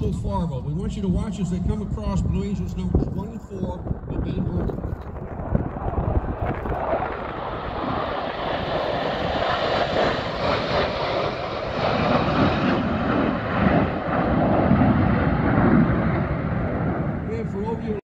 double forward. We want you to watch as they come across Blue Angels number 24, Levine Herman.